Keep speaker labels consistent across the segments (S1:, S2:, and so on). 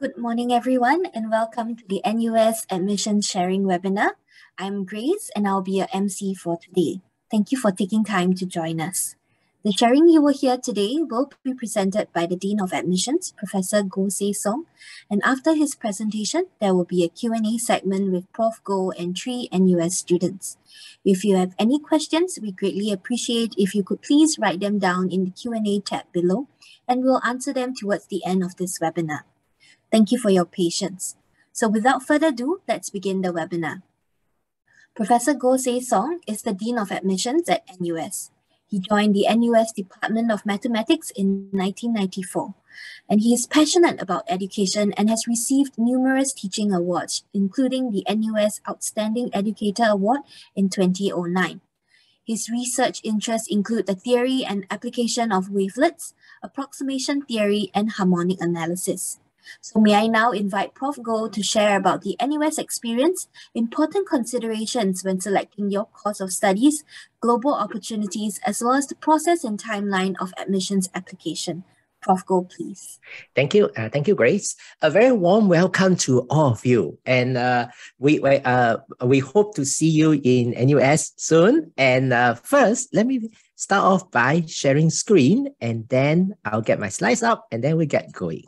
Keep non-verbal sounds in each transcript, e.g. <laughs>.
S1: Good morning, everyone, and welcome to the NUS Admission Sharing webinar. I'm Grace, and I'll be your MC for today. Thank you for taking time to join us. The sharing you will hear today will be presented by the Dean of Admissions, Professor Goh Say Song, and after his presentation, there will be a Q&A segment with Prof. Goh and three NUS students. If you have any questions, we greatly appreciate if you could please write them down in the Q&A tab below, and we'll answer them towards the end of this webinar. Thank you for your patience. So without further ado, let's begin the webinar. Professor Goh Say Song is the Dean of Admissions at NUS. He joined the NUS Department of Mathematics in 1994, and he is passionate about education and has received numerous teaching awards, including the NUS Outstanding Educator Award in 2009. His research interests include the theory and application of wavelets, approximation theory, and harmonic analysis. So may I now invite Prof. Goh to share about the NUS experience, important considerations when selecting your course of studies, global opportunities, as well as the process and timeline of admissions application. Prof. Goh, please.
S2: Thank you. Uh, thank you, Grace. A very warm welcome to all of you. And uh, we, we, uh, we hope to see you in NUS soon. And uh, first, let me start off by sharing screen and then I'll get my slides up and then we get going.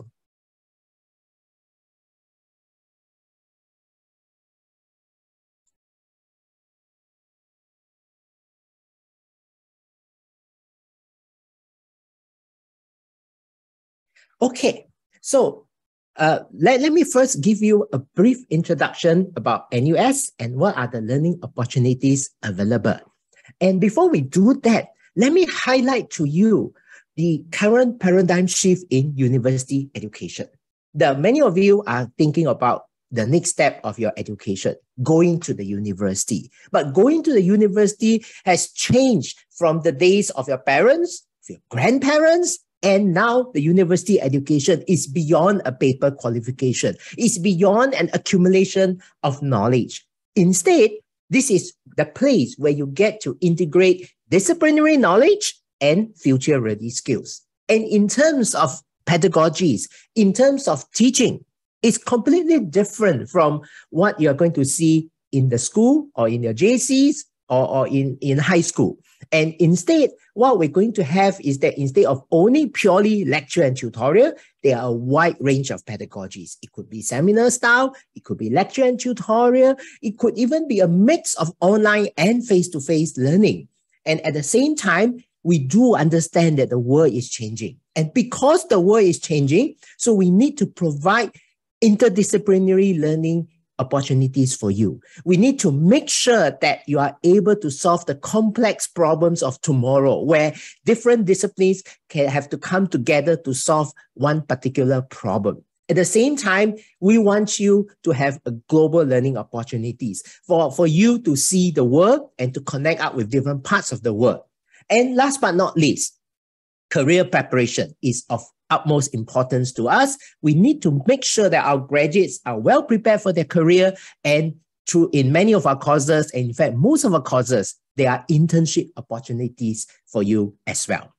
S2: Okay, so uh, let, let me first give you a brief introduction about NUS and what are the learning opportunities available. And before we do that, let me highlight to you the current paradigm shift in university education. The, many of you are thinking about the next step of your education, going to the university. But going to the university has changed from the days of your parents, your grandparents, and now the university education is beyond a paper qualification. It's beyond an accumulation of knowledge. Instead, this is the place where you get to integrate disciplinary knowledge and future ready skills. And in terms of pedagogies, in terms of teaching, it's completely different from what you're going to see in the school or in your JCs or, or in, in high school. And instead, what we're going to have is that instead of only purely lecture and tutorial, there are a wide range of pedagogies. It could be seminar style, it could be lecture and tutorial, it could even be a mix of online and face-to-face learning. And at the same time, we do understand that the world is changing. And because the world is changing, so we need to provide interdisciplinary learning opportunities for you. We need to make sure that you are able to solve the complex problems of tomorrow where different disciplines can have to come together to solve one particular problem. At the same time, we want you to have a global learning opportunities for, for you to see the world and to connect up with different parts of the world. And last but not least, career preparation is of utmost importance to us. We need to make sure that our graduates are well prepared for their career and through in many of our courses, and in fact, most of our courses, there are internship opportunities for you as well.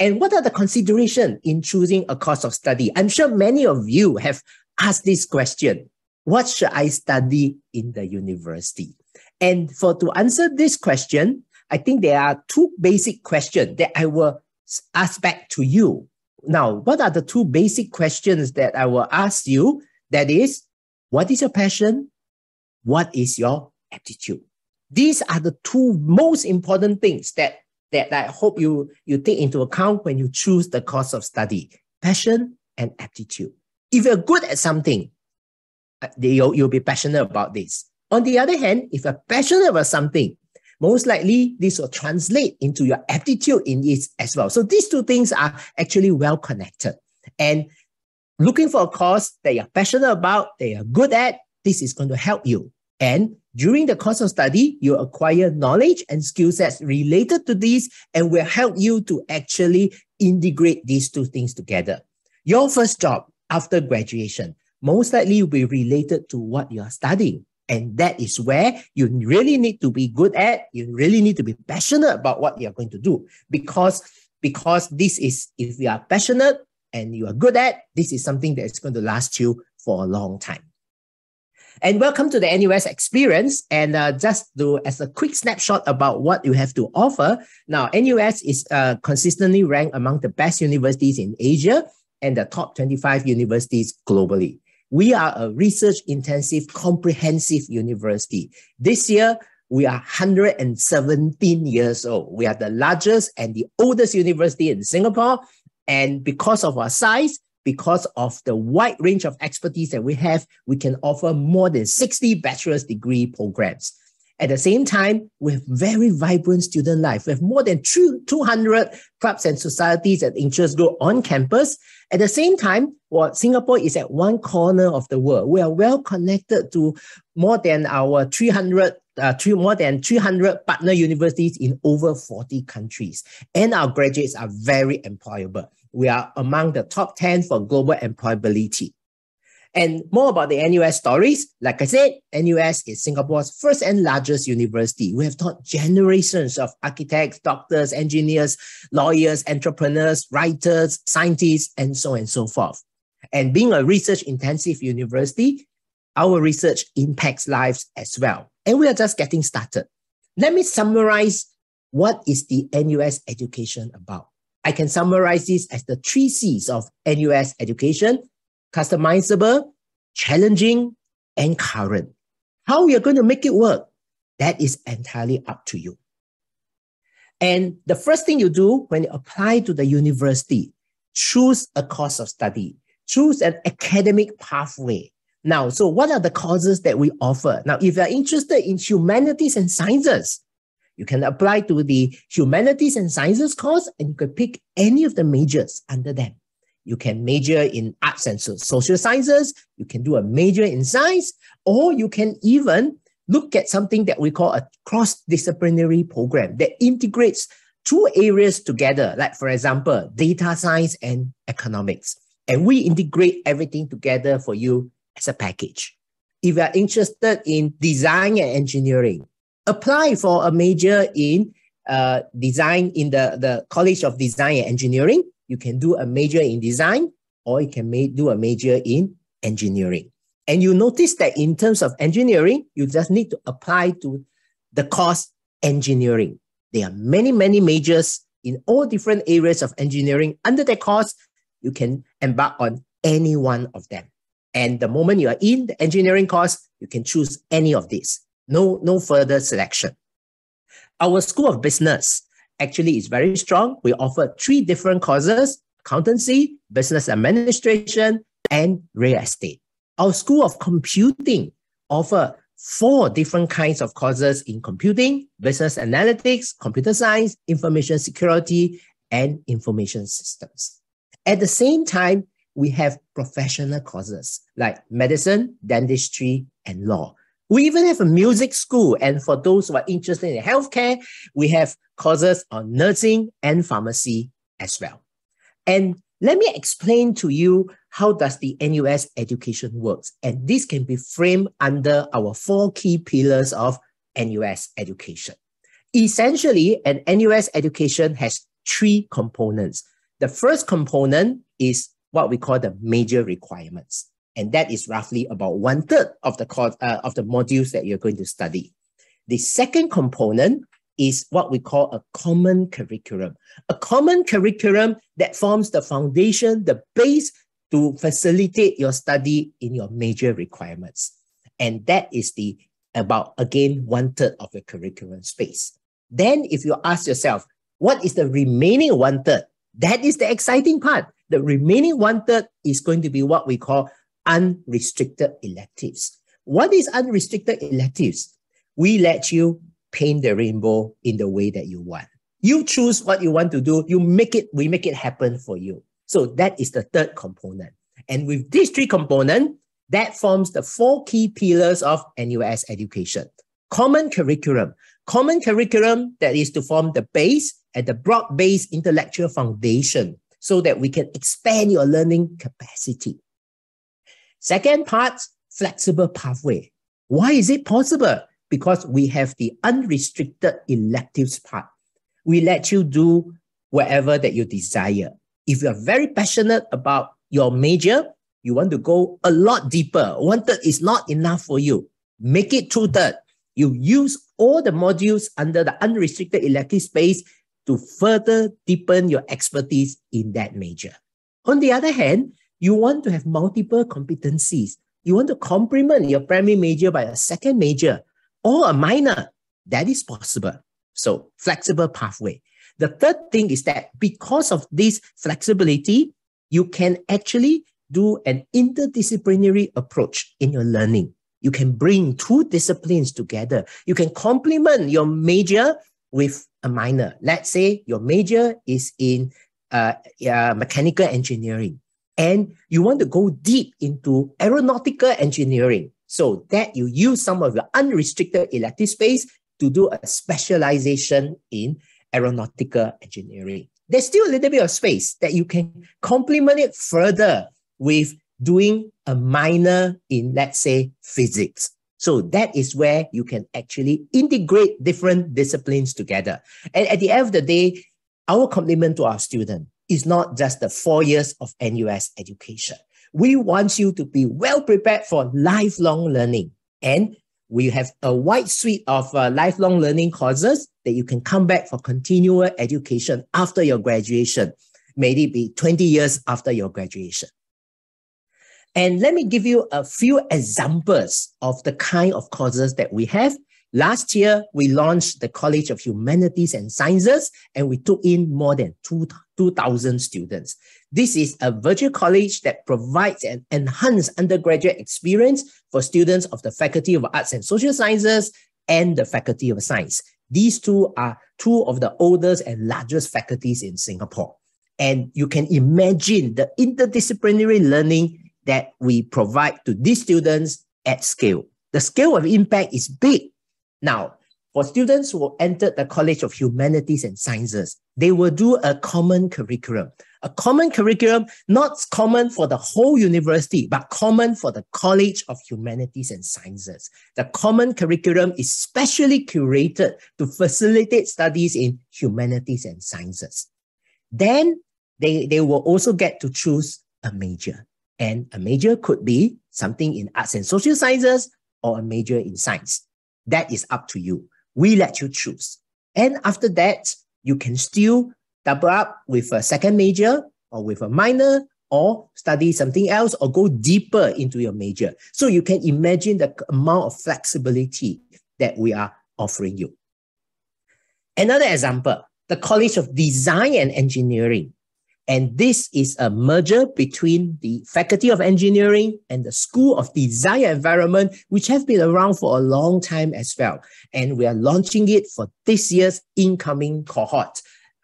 S2: And what are the considerations in choosing a course of study? I'm sure many of you have asked this question. What should I study in the university? And for to answer this question, I think there are two basic questions that I will ask back to you now, what are the two basic questions that I will ask you? That is, what is your passion? What is your aptitude? These are the two most important things that, that I hope you, you take into account when you choose the course of study. Passion and aptitude. If you're good at something, uh, you'll, you'll be passionate about this. On the other hand, if you're passionate about something, most likely this will translate into your attitude in it as well. So these two things are actually well connected. And looking for a course that you're passionate about, that you're good at, this is going to help you. And during the course of study, you acquire knowledge and skill sets related to these and will help you to actually integrate these two things together. Your first job after graduation most likely will be related to what you are studying. And that is where you really need to be good at, you really need to be passionate about what you're going to do. Because, because this is, if you are passionate, and you are good at, this is something that is going to last you for a long time. And welcome to the NUS experience. And uh, just to, as a quick snapshot about what you have to offer. Now, NUS is uh, consistently ranked among the best universities in Asia and the top 25 universities globally. We are a research intensive, comprehensive university. This year, we are 117 years old. We are the largest and the oldest university in Singapore. And because of our size, because of the wide range of expertise that we have, we can offer more than 60 bachelor's degree programs. At the same time, we have very vibrant student life. We have more than 200 clubs and societies and interest group on campus. At the same time, well, Singapore is at one corner of the world. We are well connected to more than our 300 uh, three, more than 300 partner universities in over 40 countries. And our graduates are very employable. We are among the top 10 for global employability. And more about the NUS stories. Like I said, NUS is Singapore's first and largest university. We have taught generations of architects, doctors, engineers, lawyers, entrepreneurs, writers, scientists, and so on and so forth. And being a research intensive university, our research impacts lives as well. And we are just getting started. Let me summarize what is the NUS education about. I can summarize this as the three C's of NUS education customizable, challenging, and current. How you're going to make it work, that is entirely up to you. And the first thing you do when you apply to the university, choose a course of study, choose an academic pathway. Now, so what are the courses that we offer? Now, if you're interested in humanities and sciences, you can apply to the humanities and sciences course and you can pick any of the majors under them. You can major in arts and social sciences, you can do a major in science, or you can even look at something that we call a cross-disciplinary program that integrates two areas together, like for example, data science and economics. And we integrate everything together for you as a package. If you are interested in design and engineering, apply for a major in uh, design in the, the College of Design and Engineering you can do a major in design or you can make, do a major in engineering. And you notice that in terms of engineering, you just need to apply to the course engineering. There are many, many majors in all different areas of engineering. Under that course, you can embark on any one of them. And the moment you are in the engineering course, you can choose any of these. No, no further selection. Our School of Business actually is very strong. We offer three different courses, accountancy, business administration, and real estate. Our School of Computing offer four different kinds of courses in computing, business analytics, computer science, information security, and information systems. At the same time, we have professional courses like medicine, dentistry, and law. We even have a music school. And for those who are interested in healthcare, we have courses on nursing and pharmacy as well. And let me explain to you how does the NUS education works. And this can be framed under our four key pillars of NUS education. Essentially, an NUS education has three components. The first component is what we call the major requirements and that is roughly about one third of the course uh, of the modules that you're going to study. The second component is what we call a common curriculum. A common curriculum that forms the foundation, the base to facilitate your study in your major requirements. And that is the about again one third of your curriculum space. Then if you ask yourself, what is the remaining one third? That is the exciting part. The remaining one third is going to be what we call unrestricted electives. What is unrestricted electives? We let you paint the rainbow in the way that you want. You choose what you want to do. You make it, we make it happen for you. So that is the third component. And with these three components, that forms the four key pillars of NUS education. Common curriculum. Common curriculum that is to form the base and the broad-based intellectual foundation so that we can expand your learning capacity. Second part, flexible pathway. Why is it possible? Because we have the unrestricted electives part. We let you do whatever that you desire. If you're very passionate about your major, you want to go a lot deeper. One third is not enough for you. Make it two third. You use all the modules under the unrestricted elective space to further deepen your expertise in that major. On the other hand, you want to have multiple competencies. You want to complement your primary major by a second major or a minor. That is possible. So, flexible pathway. The third thing is that because of this flexibility, you can actually do an interdisciplinary approach in your learning. You can bring two disciplines together. You can complement your major with a minor. Let's say your major is in uh, uh, mechanical engineering and you want to go deep into aeronautical engineering so that you use some of your unrestricted elective space to do a specialization in aeronautical engineering. There's still a little bit of space that you can complement it further with doing a minor in, let's say, physics. So that is where you can actually integrate different disciplines together. And at the end of the day, our compliment to our student is not just the four years of NUS education. We want you to be well prepared for lifelong learning. And we have a wide suite of uh, lifelong learning courses that you can come back for continual education after your graduation, maybe be 20 years after your graduation. And let me give you a few examples of the kind of courses that we have. Last year, we launched the College of Humanities and Sciences, and we took in more than 2,000 students. This is a virtual college that provides an enhanced undergraduate experience for students of the Faculty of Arts and Social Sciences and the Faculty of Science. These two are two of the oldest and largest faculties in Singapore. And you can imagine the interdisciplinary learning that we provide to these students at scale. The scale of impact is big. Now, for students who entered the College of Humanities and Sciences, they will do a common curriculum. A common curriculum, not common for the whole university, but common for the College of Humanities and Sciences. The common curriculum is specially curated to facilitate studies in humanities and sciences. Then they, they will also get to choose a major. And a major could be something in arts and social sciences or a major in science. That is up to you. We let you choose. And after that, you can still double up with a second major or with a minor or study something else or go deeper into your major. So you can imagine the amount of flexibility that we are offering you. Another example, the College of Design and Engineering. And this is a merger between the Faculty of Engineering and the School of Design Environment, which have been around for a long time as well. And we are launching it for this year's incoming cohort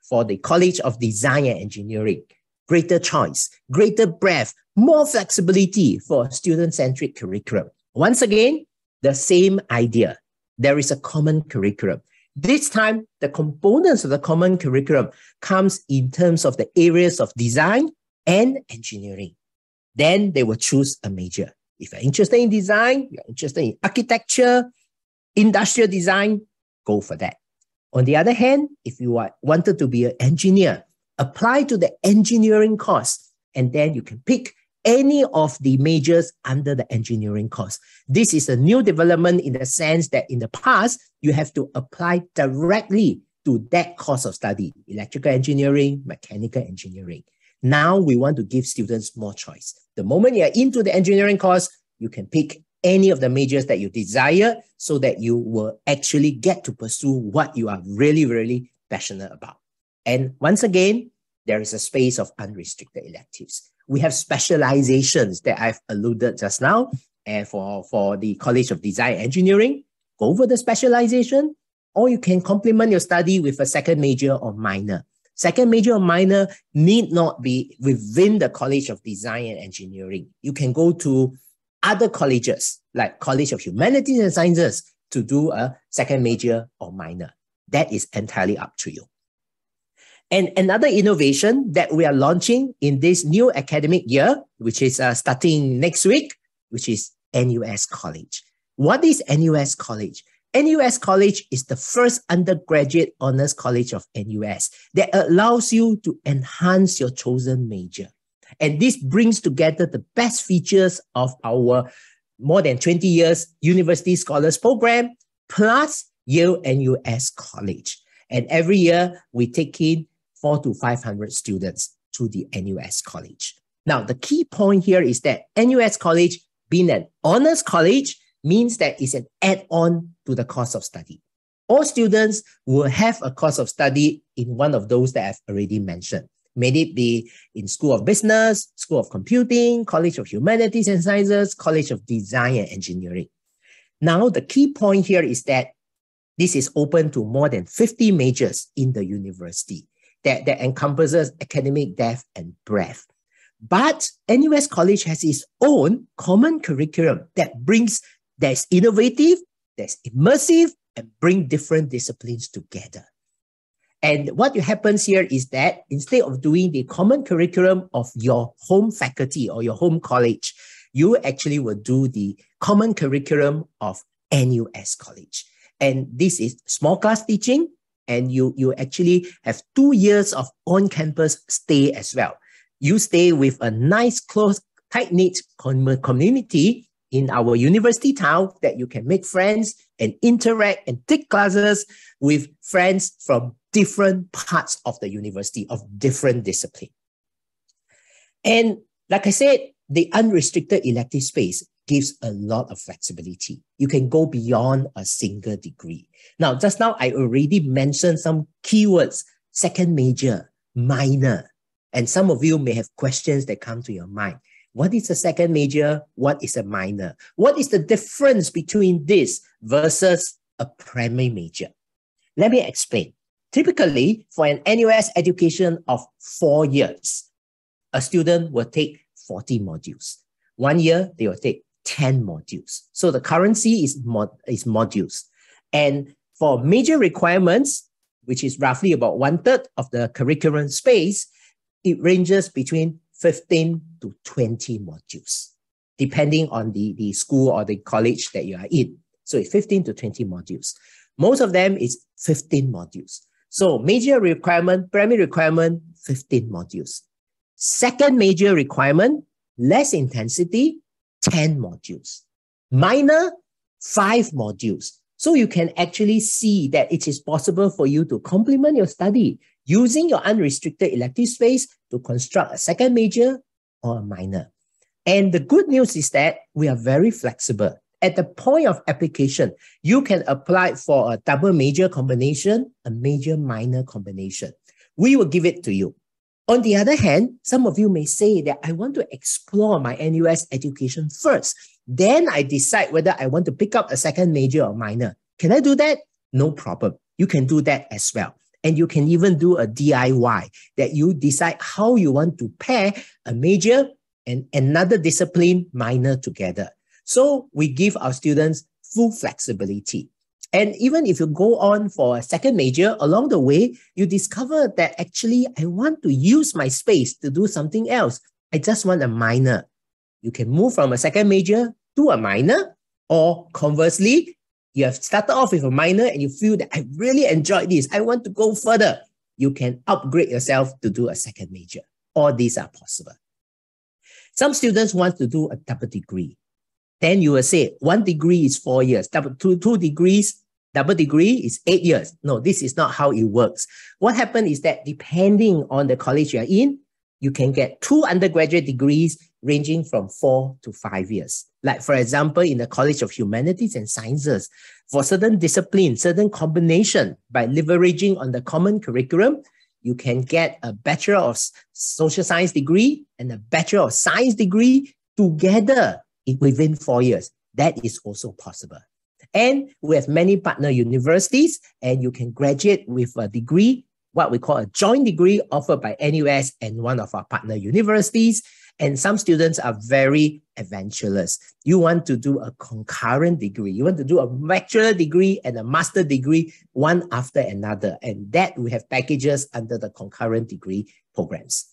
S2: for the College of Design and Engineering. Greater choice, greater breadth, more flexibility for student-centric curriculum. Once again, the same idea. There is a common curriculum. This time, the components of the common curriculum comes in terms of the areas of design and engineering. Then they will choose a major. If you're interested in design, you're interested in architecture, industrial design, go for that. On the other hand, if you are, wanted to be an engineer, apply to the engineering course, and then you can pick any of the majors under the engineering course. This is a new development in the sense that in the past, you have to apply directly to that course of study, electrical engineering, mechanical engineering. Now we want to give students more choice. The moment you're into the engineering course, you can pick any of the majors that you desire so that you will actually get to pursue what you are really, really passionate about. And once again, there is a space of unrestricted electives we have specializations that I've alluded just now. And for, for the College of Design Engineering, go for the specialization, or you can complement your study with a second major or minor. Second major or minor need not be within the College of Design and Engineering. You can go to other colleges like College of Humanities and Sciences to do a second major or minor. That is entirely up to you. And another innovation that we are launching in this new academic year, which is uh, starting next week, which is NUS College. What is NUS College? NUS College is the first undergraduate honors college of NUS that allows you to enhance your chosen major. And this brings together the best features of our more than 20 years University Scholars Program plus Yale NUS College. And every year we take in four to 500 students to the NUS College. Now, the key point here is that NUS College, being an honors college, means that it's an add-on to the course of study. All students will have a course of study in one of those that I've already mentioned. May it be in School of Business, School of Computing, College of Humanities and Sciences, College of Design and Engineering. Now, the key point here is that this is open to more than 50 majors in the university that, that encompasses academic depth and breadth. But NUS College has its own common curriculum that brings, that's innovative, that's immersive, and bring different disciplines together. And what happens here is that instead of doing the common curriculum of your home faculty or your home college, you actually will do the common curriculum of NUS college. And this is small class teaching, and you, you actually have two years of on-campus stay as well. You stay with a nice, close, tight-knit community in our university town that you can make friends and interact and take classes with friends from different parts of the university of different discipline. And like I said, the unrestricted elective space gives a lot of flexibility. You can go beyond a single degree. Now, just now I already mentioned some keywords, second major, minor, and some of you may have questions that come to your mind. What is a second major? What is a minor? What is the difference between this versus a primary major? Let me explain. Typically, for an NUS education of four years, a student will take 40 modules. One year, they will take 10 modules. So the currency is, mod, is modules. And for major requirements, which is roughly about one third of the curriculum space, it ranges between 15 to 20 modules, depending on the, the school or the college that you are in. So it's 15 to 20 modules. Most of them is 15 modules. So major requirement, primary requirement, 15 modules. Second major requirement, less intensity, 10 modules. Minor, five modules. So you can actually see that it is possible for you to complement your study using your unrestricted elective space to construct a second major or a minor. And the good news is that we are very flexible at the point of application, you can apply for a double major combination, a major minor combination. We will give it to you. On the other hand, some of you may say that I want to explore my NUS education first. Then I decide whether I want to pick up a second major or minor. Can I do that? No problem. You can do that as well. And you can even do a DIY that you decide how you want to pair a major and another discipline minor together. So we give our students full flexibility. And even if you go on for a second major, along the way, you discover that actually I want to use my space to do something else. I just want a minor. You can move from a second major to a minor, or conversely, you have started off with a minor and you feel that I really enjoyed this. I want to go further. You can upgrade yourself to do a second major. All these are possible. Some students want to do a double degree then you will say one degree is four years, double, two, two degrees, double degree is eight years. No, this is not how it works. What happened is that depending on the college you are in, you can get two undergraduate degrees ranging from four to five years. Like, for example, in the College of Humanities and Sciences, for certain disciplines, certain combination, by leveraging on the common curriculum, you can get a Bachelor of Social Science degree and a Bachelor of Science degree together within four years. That is also possible. And we have many partner universities, and you can graduate with a degree, what we call a joint degree offered by NUS and one of our partner universities. And some students are very adventurous. You want to do a concurrent degree. You want to do a bachelor degree and a master degree, one after another. And that we have packages under the concurrent degree programs.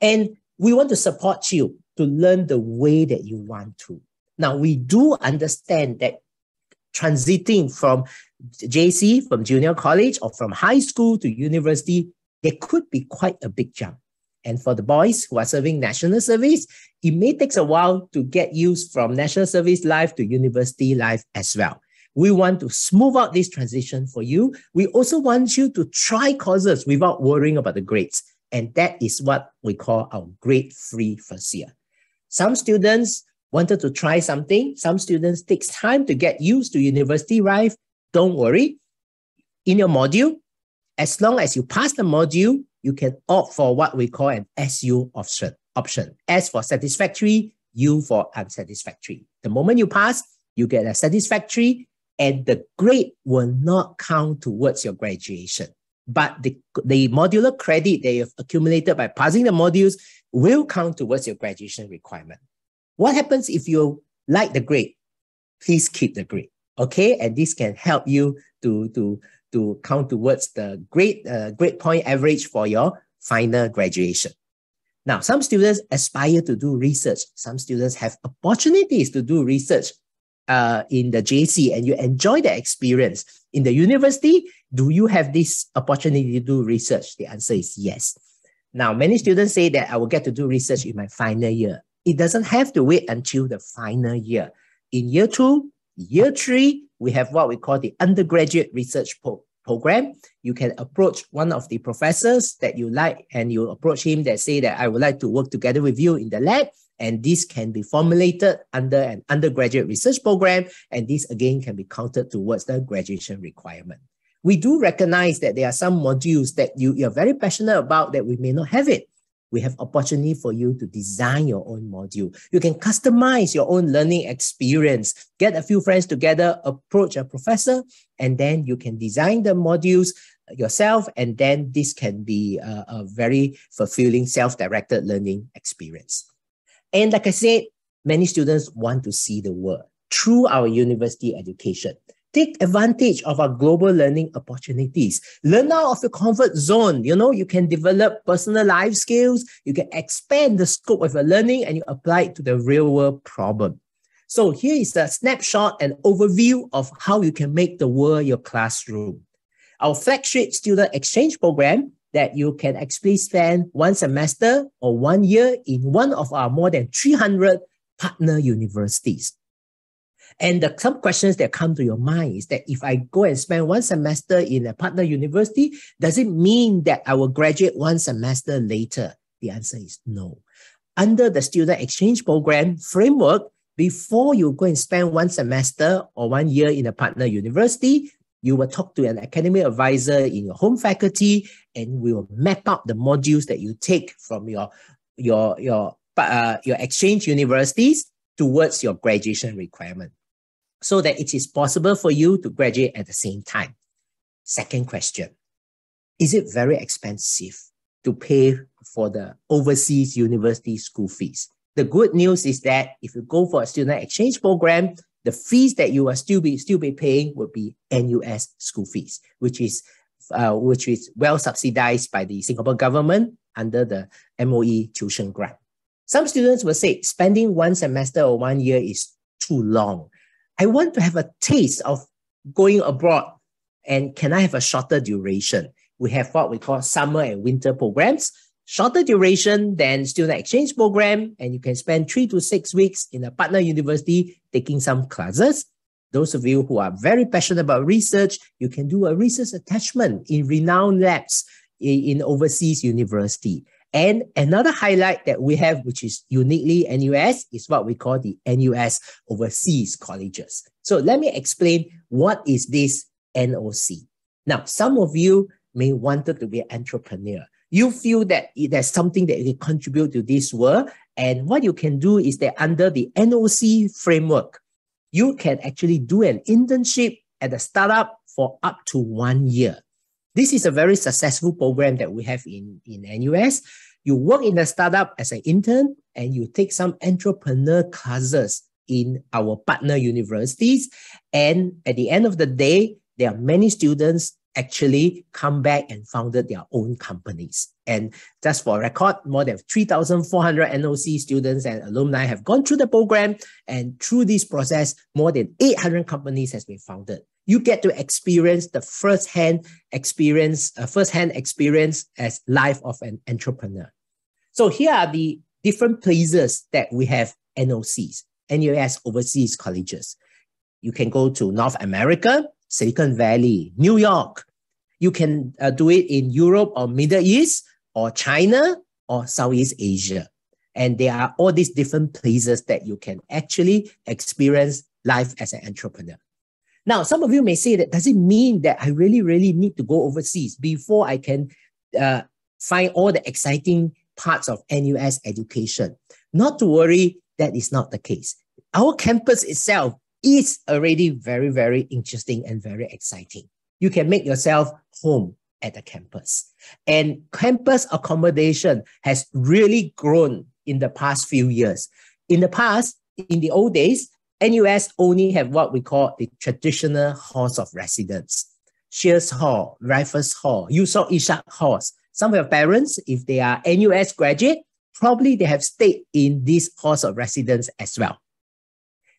S2: And we want to support you to learn the way that you want to. Now, we do understand that transiting from JC, from junior college, or from high school to university, there could be quite a big jump. And for the boys who are serving national service, it may take a while to get used from national service life to university life as well. We want to smooth out this transition for you. We also want you to try courses without worrying about the grades. And that is what we call our grade free first year. Some students wanted to try something. Some students takes time to get used to university life. Don't worry. In your module, as long as you pass the module, you can opt for what we call an SU option. Option S for satisfactory, U for unsatisfactory. The moment you pass, you get a satisfactory, and the grade will not count towards your graduation. But the, the modular credit that you've accumulated by passing the modules will count towards your graduation requirement. What happens if you like the grade? Please keep the grade. Okay, and this can help you to, to to count towards the grade, uh, grade point average for your final graduation. Now, some students aspire to do research. Some students have opportunities to do research uh, in the JC and you enjoy the experience. In the university, do you have this opportunity to do research? The answer is yes. Now, many students say that I will get to do research in my final year. It doesn't have to wait until the final year. In year two, year three, we have what we call the undergraduate research pro- program. You can approach one of the professors that you like and you approach him that say that I would like to work together with you in the lab. And this can be formulated under an undergraduate research program. And this again can be counted towards the graduation requirement. We do recognize that there are some modules that you, you're very passionate about that we may not have it we have opportunity for you to design your own module. You can customize your own learning experience. Get a few friends together, approach a professor, and then you can design the modules yourself. And then this can be a, a very fulfilling self-directed learning experience. And like I said, many students want to see the world through our university education. Take advantage of our global learning opportunities. Learn out of your comfort zone. You know, you can develop personal life skills. You can expand the scope of your learning and you apply it to the real world problem. So here is a snapshot and overview of how you can make the world your classroom. Our flagship student exchange program that you can actually spend one semester or one year in one of our more than 300 partner universities. And the, some questions that come to your mind is that if I go and spend one semester in a partner university, does it mean that I will graduate one semester later? The answer is no. Under the student exchange program framework, before you go and spend one semester or one year in a partner university, you will talk to an academic advisor in your home faculty and we will map out the modules that you take from your your your uh, your exchange universities towards your graduation requirement so that it is possible for you to graduate at the same time. Second question Is it very expensive to pay for the overseas university school fees? The good news is that if you go for a student exchange program, the fees that you will still be still be paying would be NUS school fees, which is uh, which is well subsidized by the Singapore government under the MOE tuition grant. Some students will say spending one semester or one year is too long. I want to have a taste of going abroad and can I have a shorter duration? We have what we call summer and winter programs, shorter duration than student exchange program, and you can spend three to six weeks in a partner university taking some classes. Those of you who are very passionate about research, you can do a research attachment in renowned labs in overseas university. And another highlight that we have, which is uniquely NUS, is what we call the NUS Overseas Colleges. So let me explain what is this NOC. Now, some of you may wanted to be an entrepreneur. You feel that there's something that you can contribute to this world. And what you can do is that under the NOC framework, you can actually do an internship at a startup for up to one year. This is a very successful program that we have in, in NUS. You work in a startup as an intern and you take some entrepreneur classes in our partner universities. And at the end of the day, there are many students actually come back and founded their own companies. And just for record, more than 3,400 NOC students and alumni have gone through the program. And through this process, more than 800 companies has been founded. You get to experience the first-hand experience, uh, first-hand experience as life of an entrepreneur. So here are the different places that we have NOCs, NUS overseas colleges. You can go to North America, Silicon Valley, New York. You can uh, do it in Europe or Middle East or China or Southeast Asia. And there are all these different places that you can actually experience life as an entrepreneur. Now, some of you may say that does it mean that I really, really need to go overseas before I can uh, find all the exciting parts of NUS education? Not to worry, that is not the case. Our campus itself is already very, very interesting and very exciting. You can make yourself home at the campus. And campus accommodation has really grown in the past few years. In the past, in the old days, NUS only have what we call the traditional halls of residence. Sheares Hall, Raffles Hall, Yusof Ishak Halls. Some of your parents, if they are NUS graduate, probably they have stayed in these halls of residence as well.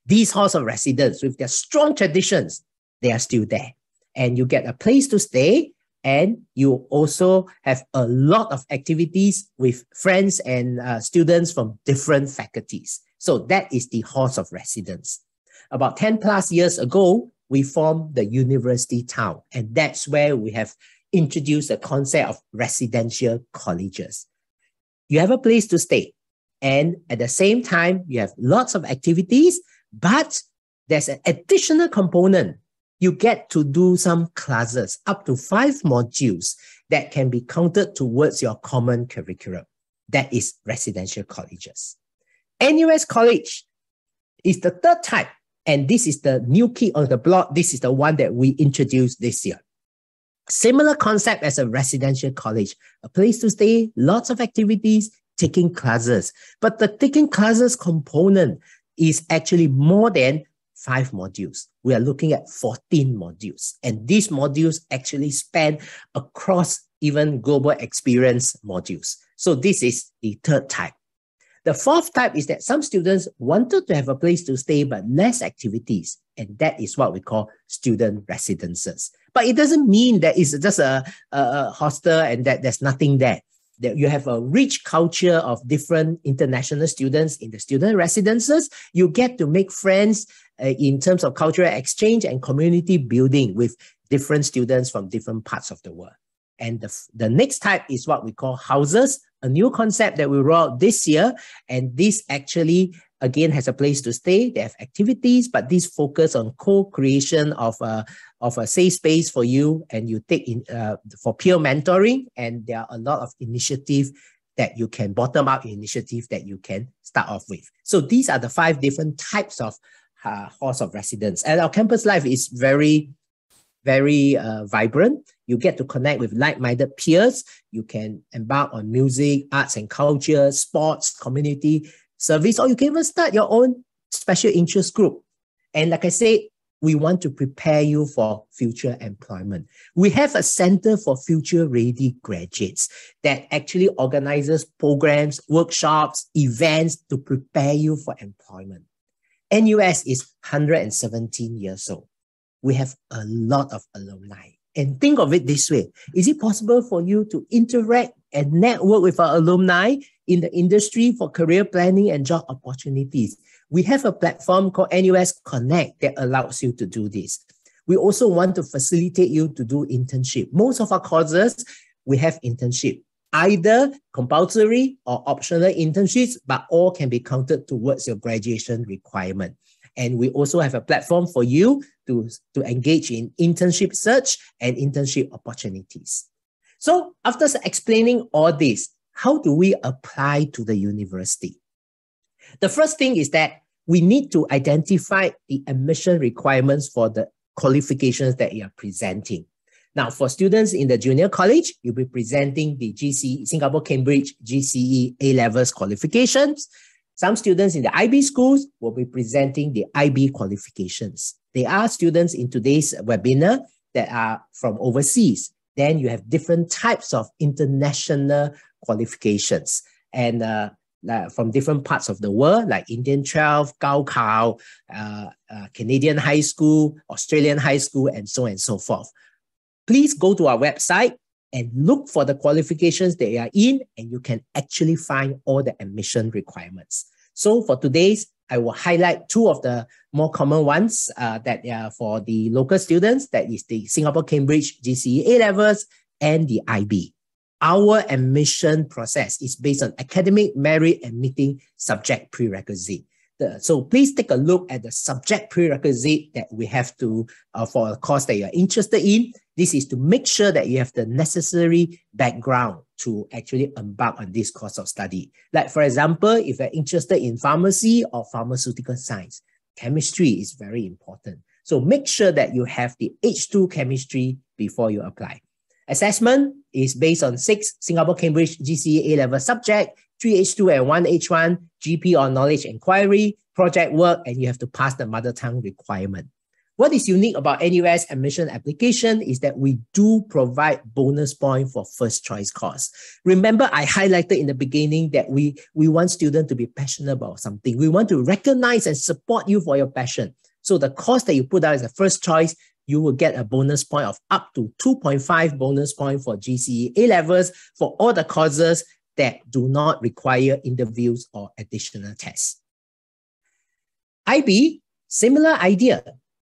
S2: These halls of residence with their strong traditions, they are still there. And you get a place to stay and you also have a lot of activities with friends and uh, students from different faculties. So that is the halls of residence. About 10 plus years ago, we formed the university town, and that's where we have introduced the concept of residential colleges. You have a place to stay, and at the same time, you have lots of activities but there's an additional component. You get to do some classes, up to five modules that can be counted towards your common curriculum. That is residential colleges. NUS College is the third type, and this is the new key on the block. This is the one that we introduced this year. Similar concept as a residential college, a place to stay, lots of activities, taking classes. But the taking classes component is actually more than five modules. We are looking at 14 modules. And these modules actually span across even global experience modules. So this is the third type. The fourth type is that some students wanted to have a place to stay but less activities. And that is what we call student residences. But it doesn't mean that it's just a, a, a hostel and that there's nothing there that you have a rich culture of different international students in the student residences. You get to make friends uh, in terms of cultural exchange and community building with different students from different parts of the world. And the, the next type is what we call houses, a new concept that we rolled this year. And this actually again has a place to stay. They have activities, but this focus on co-creation of a of a safe space for you, and you take in uh, for peer mentoring. And there are a lot of initiative that you can bottom up initiative that you can start off with. So these are the five different types of uh, halls of residence. And our campus life is very very uh, vibrant. You get to connect with like-minded peers. You can embark on music, arts and culture, sports, community service, or you can even start your own special interest group. And like I said, we want to prepare you for future employment. We have a Center for Future Ready Graduates that actually organizes programs, workshops, events to prepare you for employment. NUS is 117 years old. We have a lot of alumni. And think of it this way Is it possible for you to interact and network with our alumni in the industry for career planning and job opportunities. We have a platform called NUS Connect that allows you to do this. We also want to facilitate you to do internship. Most of our courses, we have internship, either compulsory or optional internships, but all can be counted towards your graduation requirement. And we also have a platform for you to, to engage in internship search and internship opportunities. So after explaining all this, how do we apply to the university? The first thing is that we need to identify the admission requirements for the qualifications that you are presenting. Now, for students in the junior college, you'll be presenting the GCE, Singapore Cambridge GCE A levels qualifications. Some students in the IB schools will be presenting the IB qualifications. They are students in today's webinar that are from overseas. Then you have different types of international qualifications. And uh, from different parts of the world, like Indian 12, Gaokao, uh, uh, Canadian high school, Australian high school, and so on and so forth. Please go to our website and look for the qualifications they are in, and you can actually find all the admission requirements. So for today's, I will highlight two of the more common ones uh, that are for the local students, that is the Singapore Cambridge GCE A levels and the IB our admission process is based on academic merit and meeting subject prerequisite. The, so please take a look at the subject prerequisite that we have to uh, for a course that you're interested in. This is to make sure that you have the necessary background to actually embark on this course of study. Like for example, if you're interested in pharmacy or pharmaceutical science, chemistry is very important. So make sure that you have the H2 chemistry before you apply. Assessment is based on six Singapore Cambridge GCE A-level subject, three H2 and one H1, GP or knowledge inquiry, project work, and you have to pass the mother tongue requirement. What is unique about NUS admission application is that we do provide bonus point for first choice course. Remember, I highlighted in the beginning that we, we want students to be passionate about something. We want to recognize and support you for your passion. So the course that you put out as a first choice, you will get a bonus point of up to 2.5 bonus point for GCE A levels for all the courses that do not require interviews or additional tests. IB, similar idea,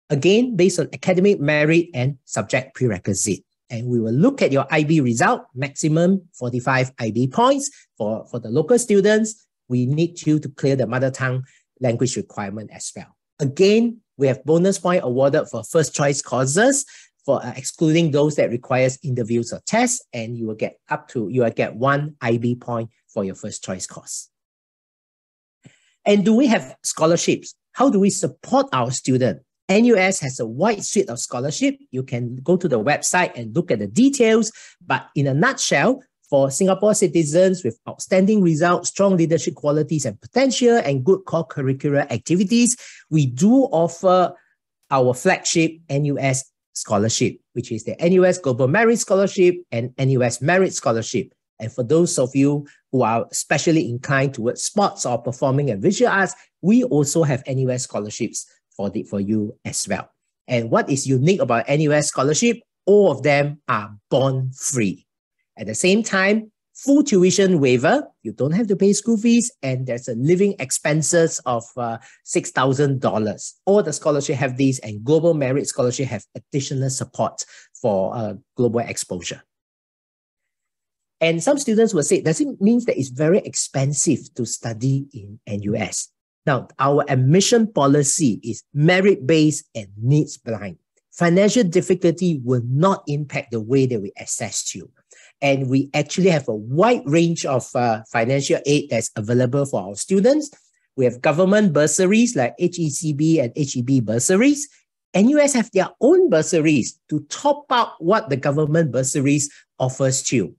S2: again based on academic merit and subject prerequisite. And we will look at your IB result, maximum 45 IB points for, for the local students. We need you to clear the mother tongue language requirement as well. Again, we have bonus point awarded for first choice courses for uh, excluding those that requires interviews or tests, and you will get up to, you will get one IB point for your first choice course. And do we have scholarships? How do we support our student? NUS has a wide suite of scholarship. You can go to the website and look at the details. But in a nutshell, for Singapore citizens with outstanding results, strong leadership qualities and potential, and good co-curricular activities, we do offer our flagship NUS scholarship, which is the NUS Global Merit Scholarship and NUS Merit Scholarship. And for those of you who are especially inclined towards sports or performing and visual arts, we also have NUS scholarships for, the, for you as well. And what is unique about NUS scholarship? All of them are bond free. At the same time, full tuition waiver, you don't have to pay school fees, and there's a living expenses of uh, $6,000. All the scholarship have these, and Global Merit Scholarship have additional support for uh, global exposure. And some students will say, does it mean that it's very expensive to study in NUS? Now, our admission policy is merit-based and needs-blind. Financial difficulty will not impact the way that we assess you. And we actually have a wide range of uh, financial aid that's available for our students. We have government bursaries like HECB and HEB bursaries. NUS have their own bursaries to top up what the government bursaries offers to you.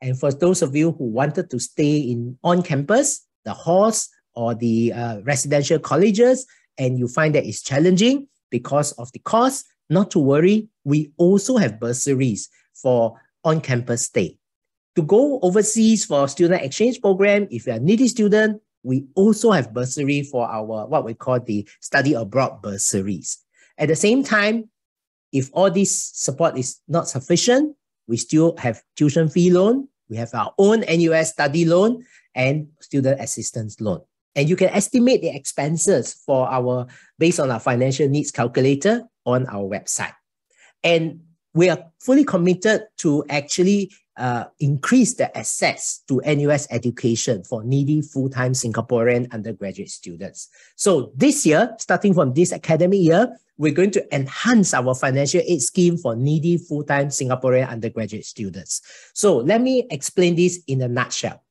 S2: And for those of you who wanted to stay in on campus, the halls or the uh, residential colleges, and you find that it's challenging because of the cost, not to worry. We also have bursaries for on-campus stay. To go overseas for student exchange program, if you're a needy student, we also have bursary for our what we call the study abroad bursaries. At the same time, if all this support is not sufficient, we still have tuition fee loan, we have our own NUS study loan and student assistance loan. And you can estimate the expenses for our based on our financial needs calculator on our website. And we are fully committed to actually uh, increase the access to NUS education for needy full-time Singaporean undergraduate students. So this year, starting from this academic year, we're going to enhance our financial aid scheme for needy full-time Singaporean undergraduate students. So let me explain this in a nutshell.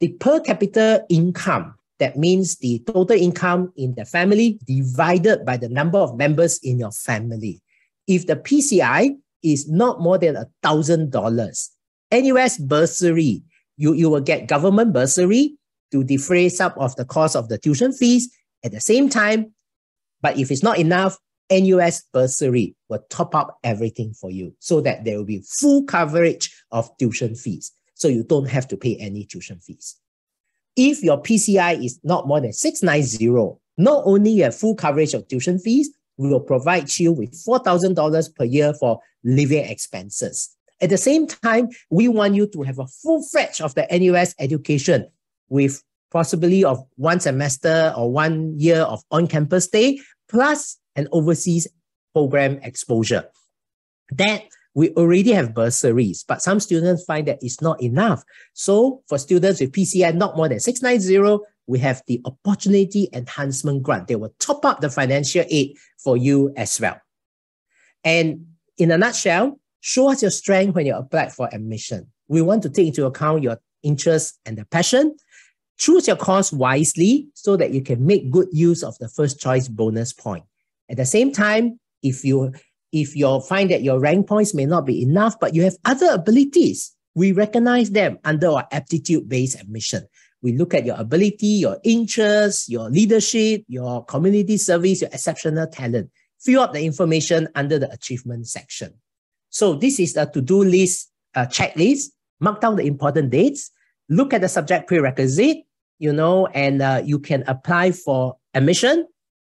S2: The per capita income, that means the total income in the family divided by the number of members in your family if the PCI is not more than a thousand dollars, NUS bursary, you, you will get government bursary to defray some of the cost of the tuition fees at the same time. But if it's not enough, NUS bursary will top up everything for you so that there will be full coverage of tuition fees. So you don't have to pay any tuition fees. If your PCI is not more than 690, not only you have full coverage of tuition fees, we will provide you with $4,000 per year for living expenses. At the same time, we want you to have a full fledged of the NUS education with possibly of one semester or one year of on-campus stay, plus an overseas program exposure. That we already have bursaries, but some students find that it's not enough. So for students with PCI not more than 690, we have the opportunity enhancement grant. They will top up the financial aid for you as well. And in a nutshell, show us your strength when you apply for admission. We want to take into account your interest and the passion. Choose your course wisely so that you can make good use of the first choice bonus point. At the same time, if you if you find that your rank points may not be enough, but you have other abilities, we recognize them under our aptitude-based admission. We look at your ability, your interests, your leadership, your community service, your exceptional talent. Fill up the information under the achievement section. So this is a to-do list uh, checklist. Mark down the important dates. Look at the subject prerequisite, you know, and uh, you can apply for admission.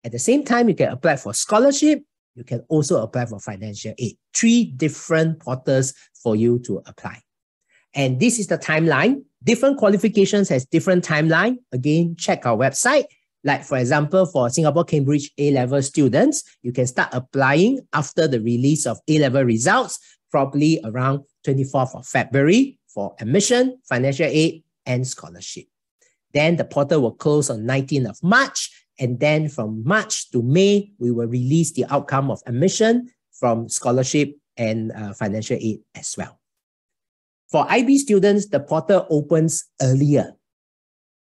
S2: At the same time, you can apply for scholarship. You can also apply for financial aid. Three different portals for you to apply. And this is the timeline. Different qualifications has different timeline. Again, check our website. Like for example, for Singapore Cambridge A-level students, you can start applying after the release of A-level results, probably around 24th of February for admission, financial aid, and scholarship. Then the portal will close on 19th of March. And then from March to May, we will release the outcome of admission from scholarship and uh, financial aid as well. For IB students, the portal opens earlier.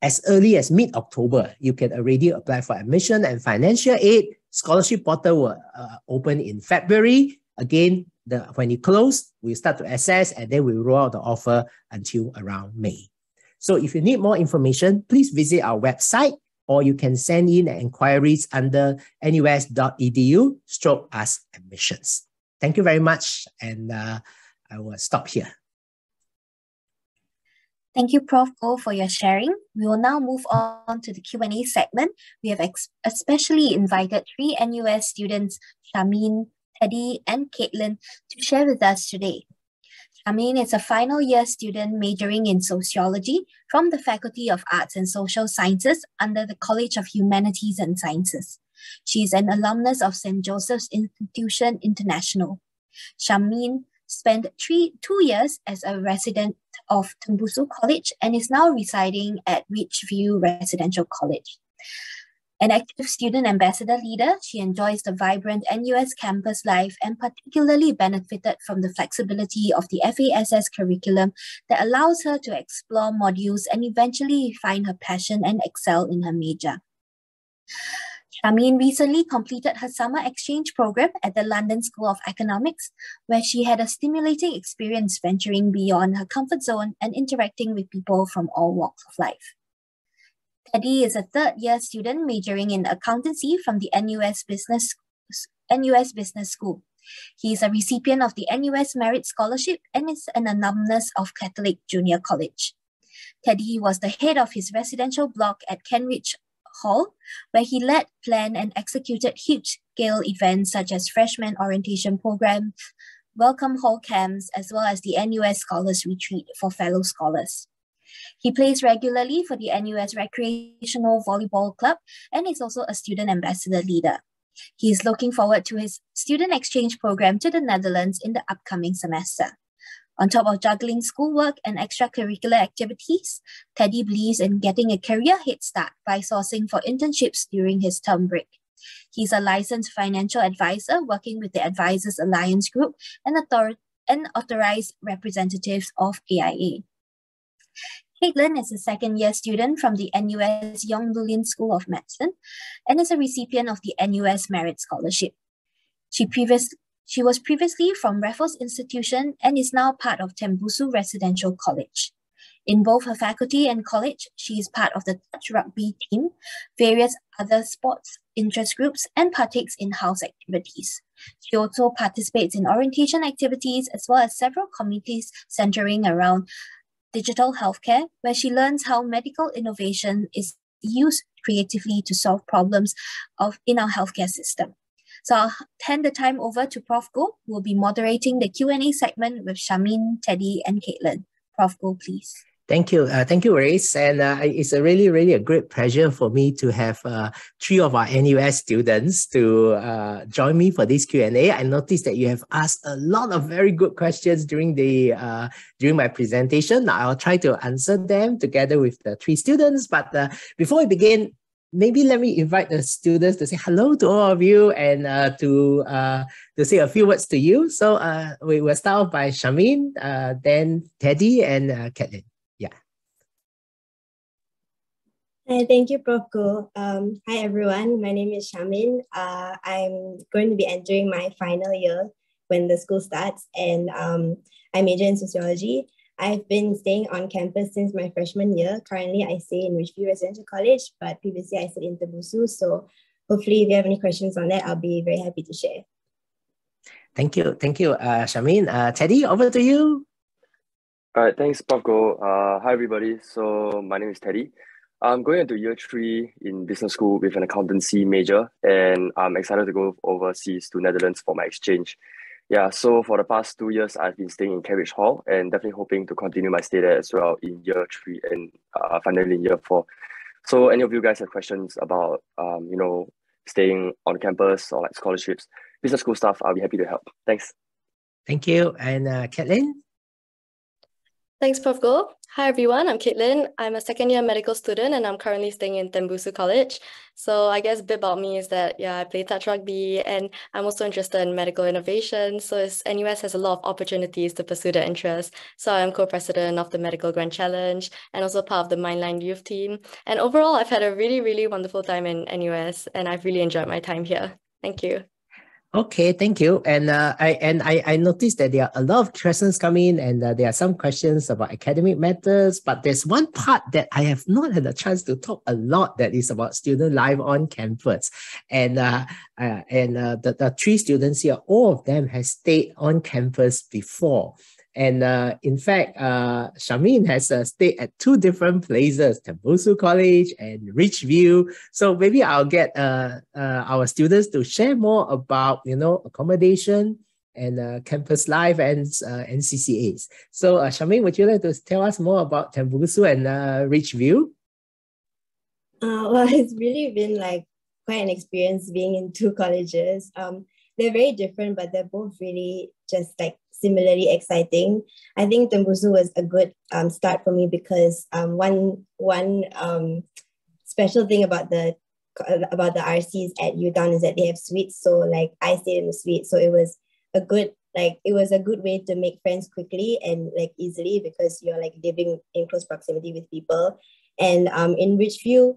S2: As early as mid-October, you can already apply for admission and financial aid. Scholarship portal will uh, open in February. Again, the, when it close, we start to assess and then we roll out the offer until around May. So if you need more information, please visit our website or you can send in inquiries under nus.edu stroke ask admissions. Thank you very much. And uh, I will stop here.
S1: Thank you, Prof. Goh, for your sharing. We will now move on to the Q&A segment. We have especially invited three NUS students, Shamin, Teddy, and Caitlin, to share with us today. Shamin is a final year student majoring in sociology from the Faculty of Arts and Social Sciences under the College of Humanities and Sciences. She is an alumnus of St. Joseph's Institution International. Shamin spent three, two years as a resident of Tembusu College and is now residing at Ridgeview Residential College. An active student ambassador leader, she enjoys the vibrant NUS campus life and particularly benefited from the flexibility of the FASS curriculum that allows her to explore modules and eventually find her passion and excel in her major. Shamin recently completed her summer exchange program at the London School of Economics, where she had a stimulating experience venturing beyond her comfort zone and interacting with people from all walks of life. Teddy is a third year student majoring in accountancy from the NUS Business, NUS Business School. He is a recipient of the NUS Merit Scholarship and is an alumnus of Catholic Junior College. Teddy was the head of his residential block at Kent Ridge Hall, where he led, planned, and executed huge-scale events such as freshman orientation programs, welcome hall camps, as well as the NUS Scholars Retreat for fellow scholars. He plays regularly for the NUS Recreational Volleyball Club and is also a student ambassador leader. He is looking forward to his student exchange program to the Netherlands in the upcoming semester. On top of juggling schoolwork and extracurricular activities, Teddy believes in getting a career head start by sourcing for internships during his term break. He's a licensed financial advisor working with the Advisors Alliance Group and, author- and authorized representatives of AIA. Caitlin is a second year student from the NUS Yong Loo School of Medicine and is a recipient of the NUS Merit Scholarship. She, previous, she was previously from Raffles Institution and is now part of Tembusu Residential College. In both her faculty and college, she is part of the touch rugby team, various other sports interest groups, and partakes in house activities. She also participates in orientation activities as well as several committees centering around digital healthcare, where she learns how medical innovation is used creatively to solve problems of in our healthcare system. So I'll hand the time over to Prof. Goh, who will be moderating the Q&A segment with Shamin, Teddy, and Caitlin. Prof. Goh, please.
S2: Thank you. Uh, thank you, Grace. And uh, it's a really, really a great pleasure for me to have uh, three of our NUS students to uh, join me for this Q&A. I noticed that you have asked a lot of very good questions during the uh, during my presentation. I'll try to answer them together with the three students. But uh, before we begin, maybe let me invite the students to say hello to all of you and uh, to uh, to say a few words to you. So uh, we will start off by Shamin, then Teddy, and uh, Caitlin.
S3: Hi, thank you, Prof. Goh. Um, hi, everyone. My name is Shamin. Uh, I'm going to be entering my final year when the school starts, and um, I major in sociology. I've been staying on campus since my freshman year. Currently, I stay in Ridgeview Residential College, but previously I stayed in Tembusu. So hopefully, if you have any questions on that, I'll be very happy to share.
S2: Thank you. Thank you, uh, Shamin. Uh, Teddy, over to you.
S4: All right, thanks, Prof. Goh. Uh, hi, everybody. So my name is Teddy. I'm going into year three in business school with an accountancy major, and I'm excited to go overseas to Netherlands for my exchange. Yeah, so for the past two years, I've been staying in Kent Ridge Hall and definitely hoping to continue my stay there as well in year three and uh, finally in year four. So, any of you guys have questions about, um, you know, staying on campus or like scholarships, business school stuff, I'll be happy to help. Thanks.
S2: Thank you. And uh, Caitlin?
S5: Thanks, Prof. Goh. Hi, everyone. I'm Caitlin. I'm a second year medical student and I'm currently staying in Tembusu College. So I guess a bit about me is that, yeah, I play touch rugby and I'm also interested in medical innovation. So NUS has a lot of opportunities to pursue their interests. So I'm co-president of the Medical Grand Challenge and also part of the Mindline youth team. And overall, I've had a really, really wonderful time in NUS and I've really enjoyed my time here. Thank you.
S2: Okay, thank you. And uh, I and I, I noticed that there are a lot of questions coming in, and uh, there are some questions about academic matters. But there's one part that I have not had a chance to talk a lot. That is about student life on campus, and uh, uh and uh, the the three students here, all of them have stayed on campus before. And uh, in fact, uh, Shamin has uh, stayed at two different places, Tembusu College and Ridgeview. So maybe I'll get uh, uh, our students to share more about, you know, accommodation and uh, campus life and uh, NCCAs. So uh, Shamin, would you like to tell us more about Tembusu and uh, Ridgeview?
S3: Uh, well, <laughs> it's really been like quite an experience being in two colleges. Um, they're very different, but they're both really just like similarly exciting. I think Tembusu was a good um, start for me because um, one one um, special thing about the about the RCs at UTown is that they have suites. So like I stayed in the suite, so it was a good like it was a good way to make friends quickly and like easily because you're like living in close proximity with people. And um, in Ridgeview,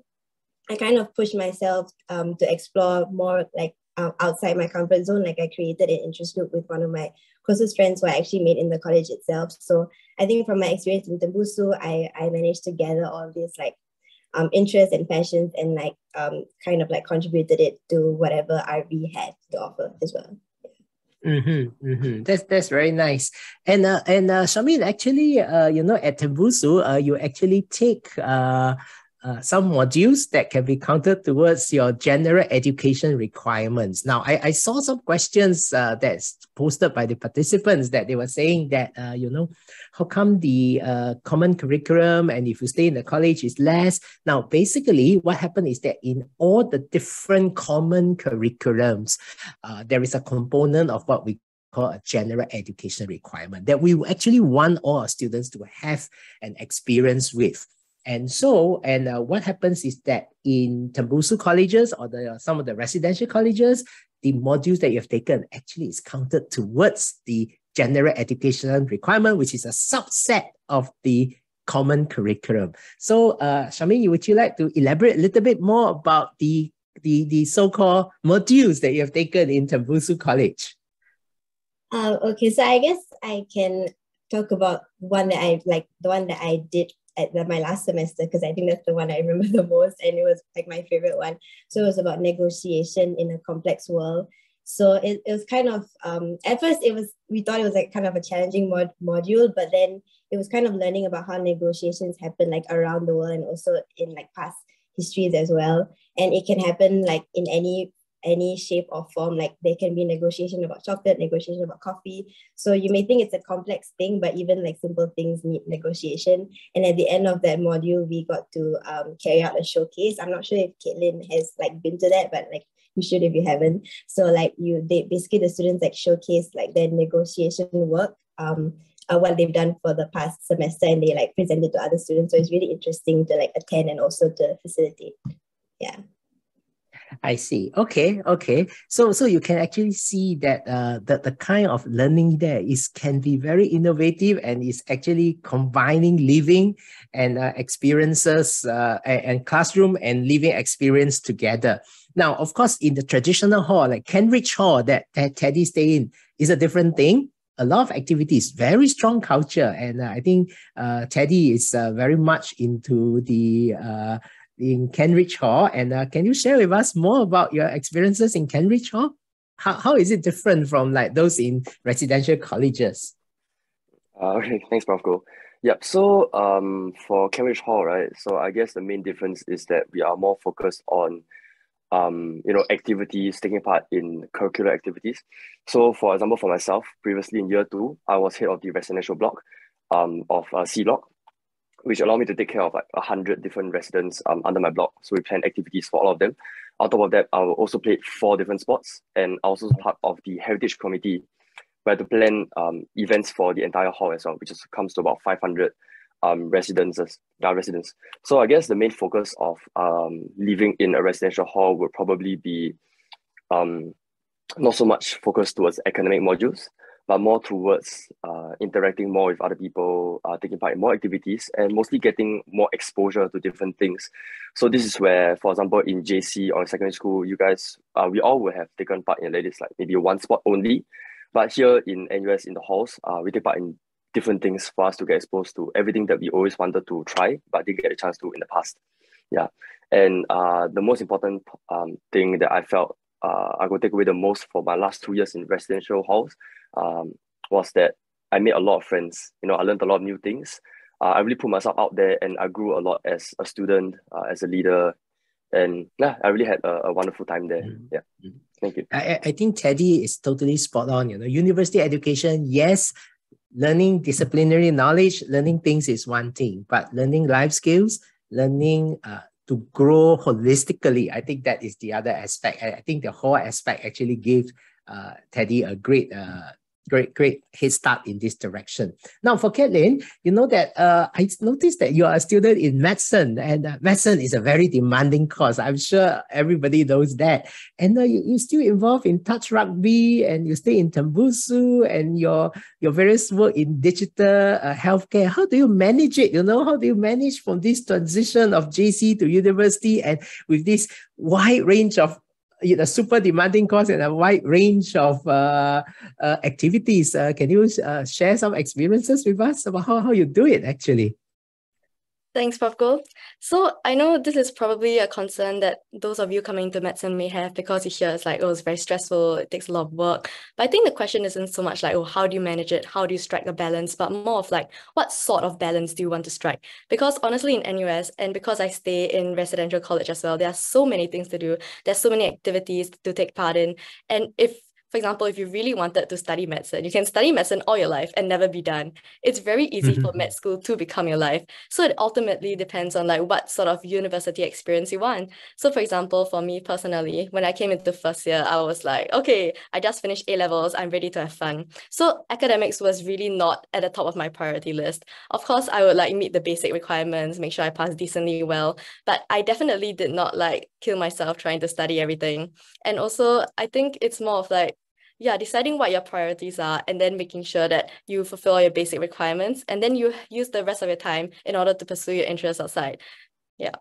S3: I kind of pushed myself um, to explore more like uh, outside my comfort zone. Like I created an interest group with one of my closest friends were actually made in the college itself. So I think from my experience in Tembusu, I, I managed to gather all these like um, interests and passions and like um, kind of like contributed it to whatever RV had to offer as well.
S2: Mm-hmm, mm-hmm. That's that's very nice. And uh, and uh, Shamin, actually, uh, you know, at Tembusu, uh, you actually take uh, uh, some modules that can be counted towards your general education requirements. Now, I, I saw some questions uh, that's posted by the participants that they were saying that, uh, you know, how come the uh, common curriculum and if you stay in the college is less? Now, basically, what happened is that in all the different common curriculums, uh, there is a component of what we call a general education requirement that we actually want all our students to have an experience with. And so, and uh, what happens is that in Tembusu colleges or the some of the residential colleges, the modules that you have taken actually is counted towards the general education requirement, which is a subset of the common curriculum. So, uh, would you like to elaborate a little bit more about the the, the so-called modules that you have taken in Tembusu College?
S3: Uh, okay, so I guess I can talk about one that I like, the one that I did at the, my last semester because I think that's the one I <laughs> remember the most, and it was like my favorite one. So it was about negotiation in a complex world. So it, it was kind of um, at first it was we thought it was like kind of a challenging mod- module, but then it was kind of learning about how negotiations happen like around the world and also in like past histories as well. And it can happen like in any any shape or form. Like there can be negotiation about chocolate, negotiation about coffee. So you may think it's a complex thing, but even like simple things need negotiation. And at the end of that module, we got to um, carry out a showcase. I'm not sure if Caitlin has like been to that, but like you should if you haven't. So like you, they basically the students like showcase like their negotiation work. Um, uh, what they've done for the past semester and they like present it to other students. So it's really interesting to like attend and also to facilitate. Yeah.
S2: I see. Okay, okay. So so you can actually see that uh, that the kind of learning there is can be very innovative and is actually combining living and uh, experiences uh, and, classroom and living experience together. Now, of course, in the traditional hall like Kent Hall that, that Teddy stay in is a different thing a lot of activities, very strong culture. And uh, I think uh, Teddy is uh, very much into the uh, in Kent Ridge Hall. And uh, can you share with us more about your experiences in Kent Ridge Hall? How, how is it different from like those in residential colleges?
S4: Uh, okay, thanks, Prof. Yep. So um, for Kent Ridge Hall, right? So I guess the main difference is that we are more focused on um, you know, activities, taking part in curricular activities. So for example, for myself, previously in year two, I was head of the residential block um, of uh, C block which allowed me to take care of like a hundred different residents um, under my block. So we plan activities for all of them. On top of that, I also played four different sports and also part of the heritage committee where to plan um, events for the entire hall as well, which is, comes to about 500 um, residences, uh, residents. So I guess the main focus of um, living in a residential hall would probably be um, not so much focused towards academic modules, but more towards uh, interacting more with other people, uh, taking part in more activities, and mostly getting more exposure to different things. So this is where, for example, in JC or in secondary school, you guys, uh, we all would have taken part in ladies like maybe one sport only, but here in NUS in the halls, uh, we take part in different things for us to get exposed to everything that we always wanted to try, but didn't get a chance to in the past. Yeah, and uh, the most important um, thing that I felt uh, I could take away the most for my last two years in residential halls um, was that I made a lot of friends. You know, I learned a lot of new things. Uh, I really put myself out there and I grew a lot as a student, uh, as a leader. And yeah, I really had a, a wonderful time there. Mm-hmm. Yeah. Mm-hmm. Thank you.
S2: I, I think Teddy is totally spot on. You know, university education, yes, learning disciplinary knowledge, learning things is one thing, but learning life skills, learning uh, to grow holistically, I think that is the other aspect. I, I think the whole aspect actually gave uh, Teddy a great uh, great, great head start in this direction. Now, for Caitlin, you know that uh, I noticed that you are a student in medicine, and uh, medicine is a very demanding course. I'm sure everybody knows that. And uh, you, you still involved in touch rugby, and you stay in Tembusu, and your your various work in digital uh, healthcare. How do you manage it? You know, how do you manage from this transition of JC to university, and with this wide range of a super demanding course and a wide range of uh, uh, activities. Uh, can you uh, share some experiences with us about how, how you do it actually?
S5: Thanks, Prof. Goh. So I know this is probably a concern that those of you coming to medicine may have because you hear it's like, oh, it's very stressful, it takes a lot of work. But I think the question isn't so much like, oh, how do you manage it? How do you strike a balance? But more of like, what sort of balance do you want to strike? Because honestly, in NUS, and because I stay in residential college as well, there are so many things to do. There's so many activities to take part in. And if for example, if you really wanted to study medicine, you can study medicine all your life and never be done. It's very easy mm-hmm. for med school to become your life. So it ultimately depends on like what sort of university experience you want. So for example, for me personally, when I came into first year, I was like, okay, I just finished A levels, I'm ready to have fun. So academics was really not at the top of my priority list. Of course, I would like meet the basic requirements, make sure I pass decently well, but I definitely did not like kill myself trying to study everything. And also, I think it's more of like yeah, deciding what your priorities are and then making sure that you fulfill your basic requirements and then you use the rest of your time in order to pursue your interests outside. Yeah.